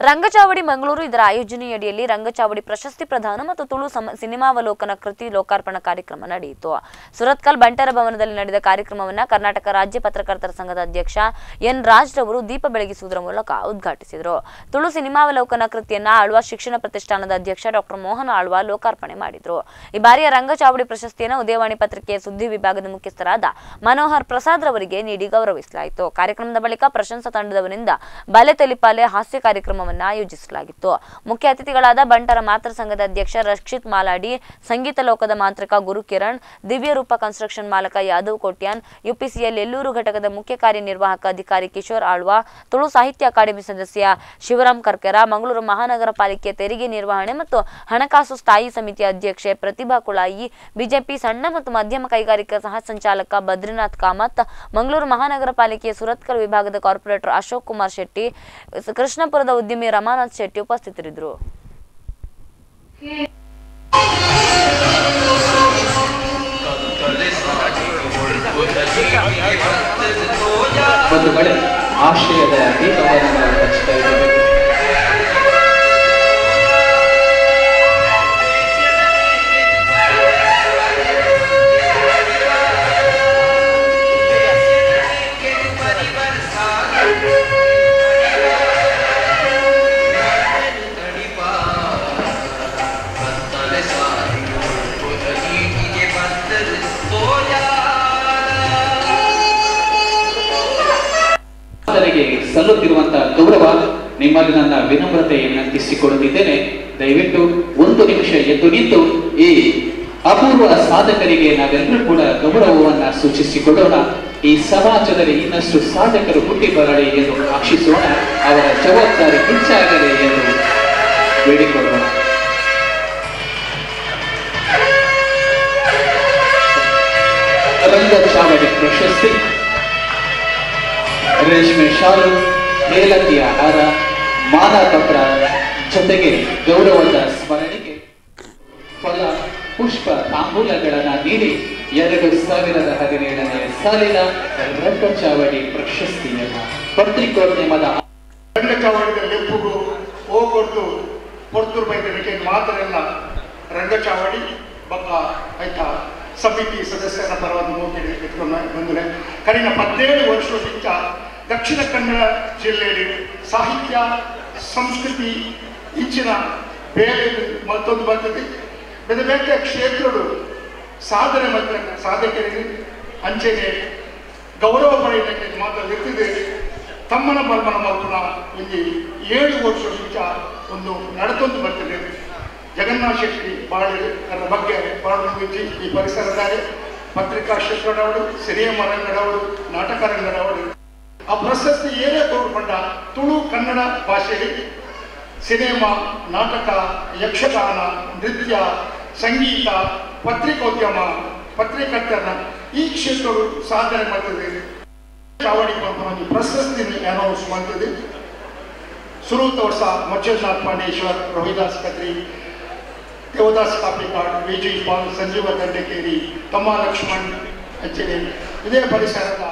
ರಂಗಚಾವಡಿ ಮಂಗಳೂರು ಇದರ ಆಯೋಜನೆಯಡಿಯಲ್ಲಿ ರಂಗಚಾವಡಿ ಪ್ರಶಸ್ತಿ ಪ್ರದಾನ ಮತ್ತು ತುಳು ಸಿನಿಮಾವಲೋಕನ ಕೃತಿ ಲೋಕಾರ್ಪಣಾ ಕಾರ್ಯಕ್ರಮ ನಡೆಯಿತು. ಸುರತ್ಕಲ್ ಬಂಟರ ಭವನದಲ್ಲಿ ನಡೆದ ಕಾರ್ಯಕ್ರಮವನ್ನು ಕರ್ನಾಟಕ ರಾಜ್ಯ ಪತ್ರಕರ್ತರ ಸಂಘದ ಅಧ್ಯಕ್ಷ ಎನ್ ರಾಜ್ ರವರು ದೀಪ ಬೆಳಗಿಸುವುದರ ಮೂಲಕ ಉದ್ಘಾಟಿಸಿದರು. ತುಳು ಸಿನಿಮಾವಲೋಕನ ಕೃತಿಯನ್ನ ಆಳ್ವಾ ಶಿಕ್ಷಣ ಪ್ರತಿಷ್ಠಾನದ ಅಧ್ಯಕ್ಷ ಡಾಕ್ಟರ್ ಮೋಹನ್ ಆಳ್ವಾ ಲೋಕಾರ್ಪಣೆ ಮಾಡಿದರು. ಈ ಬಾರಿಯ ರಂಗಚಾವಡಿ ಪ್ರಶಸ್ತಿಯನ್ನು ಉದಯವಾಣಿ ಪತ್ರಿಕೆಯ ಸುದ್ದಿ ವಿಭಾಗದ ಮುಖ್ಯಸ್ಥರಾದ ಮನೋಹರ್ ಪ್ರಸಾದ್ ರವರಿಗೆ ನೀಡಿ ಗೌರವಿಸಲಾಯಿತು. ಕಾರ್ಯಕ್ರಮದ ಬಳಿಕ ಪ್ರಶಂಸಾ ತಂಡದವರಿಂದ ಬಾಲೆ ತಲಿಪಾಲೆ ಹಾಸ್ಯ ಕಾರ್ಯಕ್ರಮವನ್ನು ಆಯೋಜಿಸಲಾಗಿತ್ತು ಮುಖ್ಯ ಅತಿಥಿಗಳಾದ ಬಂಟರ ಮಾತೃ ಸಂಘದ ಅಧ್ಯಕ್ಷ ರಕ್ಷಿತ್ ಮಾಲಾಡಿ, ಸಂಗೀತ ಲೋಕದ ಮಾಂತ್ರಿಕ ಗುರು ದಿವ್ಯ ರೂಪ ಕನ್ಸ್ಟ್ರಕ್ಷನ್ ಮಾಲಕ ಯಾದವ್ ಕೋಟ್ಯಾನ್ ಯುಪಿಸಿಎಲ್ ಎಲ್ಲೂರು ಘಟಕದ ಮುಖ್ಯ ಕಾರ್ಯನಿರ್ವಾಹಕ ಅಧಿಕಾರಿ ಕಿಶೋರ್ ಆಳ್ವಾ, ತುಳು ಸಾಹಿತ್ಯ ಅಕಾಡೆಮಿ ಸದಸ್ಯ ಶಿವರಾಮ್ ಕರ್ಕೆರ, ಮಂಗಳೂರು ಮಹಾನಗರ ಪಾಲಿಕೆ ತೆರಿಗೆ ನಿರ್ವಹಣೆ ಮತ್ತು ಹಣಕಾಸು ಸ್ಥಾಯಿ ಸಮಿತಿ ಅಧ್ಯಕ್ಷೆ ಪ್ರತಿಭಾ ಕುಳಾಯಿ, ಬಿಜೆಪಿ ಸಣ್ಣ ಮತ್ತು ಮಧ್ಯಮ ಕೈಗಾರಿಕಾ ಸಹ ಸಂಚಾಲಕ ಬದ್ರಿನಾಥ್ ಕಾಮತ್, ಮಂಗಳೂರು ಮಹಾನಗರ ಪಾಲಿಕೆಯ ಸುರತ್ಕಲ್ ವಿಭಾಗದ ಕಾರ್ಪೊರೇಟರ್ ಅಶೋಕ್ ಕುಮಾರ್ ಶೆಟ್ಟಿ, ಕೃಷ್ಣಪುರದ ಉದ್ಯಮಿ ರಮಾನಾಥ್ ಶೆಟ್ಟಿ ಉಪಸ್ಥಿತರಿದ್ದರು ಬಂಧುಗಳೇ ಆಶ್ರಯದ ದೀಪವನ್ನು ನಾವು ಸಲ್ಲುತ್ತಿರುವಂತಹ ಗೌರವ ನಿಮ್ಮಲ್ಲಿ ನನ್ನ ವಿನಮ್ರತೆ ವಿನಂತಿಸಿಕೊಳ್ಳುತ್ತಿದ್ದೇನೆ ದಯವಿಟ್ಟು ಒಂದು ನಿಮಿಷ ಎದ್ದು ನಿಂತು ಈ ಅಪೂರ್ವ ಸಾಧಕರಿಗೆ ನಾವೆಲ್ಲರೂ ಕೂಡ ಗೌರವವನ್ನ ಸೂಚಿಸಿಕೊಳ್ಳೋಣ. ಈ ಸಮಾಜದಲ್ಲಿ ಇನ್ನಷ್ಟು ಸಾಧಕರು ಹುಟ್ಟಿ ಬರಲಿ ಎಂದು ಆಕ್ಷಿಸೋಣ ಅವರ ಜವಾಬ್ದಾರಿ ಹೆಚ್ಚಾಗಲಿ ಎಂದು ಬೇಡಿಕೊಳ್ಳೋಣ. ರಂಗ ಚಾವಡಿ ಪ್ರಶಸ್ತಿ. ರೇಷ್ಮೆ ಶಾಲು. ಮೇಲಕ್ಕಿಯ ಹಾರ ಮಾನಪತ್ರ ಜೊತೆಗೆ ಗೌರವದ ಸ್ಮರಣೆಗೆ ಫಲ, ಪುಷ್ಪ, ತಾಂಬೂಲಗಳನ್ನ ನೀಡಿ ಎರಡು ಸಾವಿರದ ಹದಿನೇಳನೇ ಸಾಲಿನ ರಂಗಚಾವಡಿ ಪ್ರಶಸ್ತಿಯನ್ನ ಪತ್ರಿಕೋದ್ಯಮದ ರಂಗಚಾವಡಿದ ಲೆಪ್ಪುಗಳು ಹೋಗೊಟ್ಟು ಪೊರ್ತೂರು ಮಾತ್ರ ಎಲ್ಲ ರಂಗಚಾವಡಿ ಬಗ್ಗ ಐತ ಸಮಿತಿ ಸದಸ್ಯರ ಪರವಾದ ಹೋಗಿ ಎತ್ಕೊಂಡು ಬಂದರೆ ಕಡಿಮೆ ಹದಿನೇಳು ವರ್ಷದಿಂದ ದಕ್ಷಿಣ ಕನ್ನಡ ಜಿಲ್ಲೆಯಲ್ಲಿ ಸಾಹಿತ್ಯ, ಸಂಸ್ಕೃತಿ, ಇಂಚಿನ ಬೇರೆ ಮತ್ತೊಂದು ಬರ್ತದೆ. ಬೇರೆ ಬೇರೆ ಕ್ಷೇತ್ರಗಳು ಸಾಧನೆ ಮತ್ತು ಸಾಧಕರಿಗೆ ಅಂಚೆಗೆ ಗೌರವ ಪಡೆಯಲಿಕ್ಕೆ ಮಾತ್ರ ಇರ್ತಿದೆ. ತಮ್ಮನ ಬಲ್ಮನ ಮಲ್ಪನ ಇಲ್ಲಿ ಏಳು ವರ್ಷದಿಂದ ಒಂದು ನಡೆದೊಂದು ಬರ್ತದೆ. ಜಗನ್ನಾಥ ಶೆಟ್ಟಿ ಬಾಳೆ ಅದರ ಬಗ್ಗೆ ಬಾಳುವಿಸಿ ಈ ಪರಿಸರದಾರೆ ಪತ್ರಿಕಾ ಶಿಕ್ಷಣವರು ಸಿನಿಮಾ ರಂಗದವರು ನಾಟಕ ರಂಗದವರು ಆ ಪ್ರಶಸ್ತಿ ಏನೇ ತೋರ್ಕೊಂಡ ತುಳು ಕನ್ನಡ ಭಾಷೆಯಲ್ಲಿ ಸಿನಿಮಾ, ನಾಟಕ, ಯಕ್ಷಗಾನ, ನೃತ್ಯ, ಸಂಗೀತ, ಪತ್ರಿಕೋದ್ಯಮ, ಪತ್ರಿಕರ್ತನ ಈ ಕ್ಷೇತ್ರಗಳು ಸಾಧನೆ ಮಾಡ್ತದೆ. ಚಾವಣಿ ಒಂದು ಪ್ರಶಸ್ತಿ ಅನೌನ್ಸ್ ಮಾಡ್ತದೆ. ಸುರುತ ವರ್ಷ ಮಚ್ಚನಾಥ್ ಪಾಂಡೇಶ್ವರ್, ರವಿದಾಸ್ ಕತ್ರಿ ದೇವದಾಸ್ ಕಾಪಿಕಾಡ್ ವಿಜಯ್ ಪಾಲ್, ಸಂಜೀವ ದಂಡಕೇರಿ ತಮ್ಮ ಲಕ್ಷ್ಮಣ್ ಅಂಚನೆ ಇದೇ ಪರಿಸರದ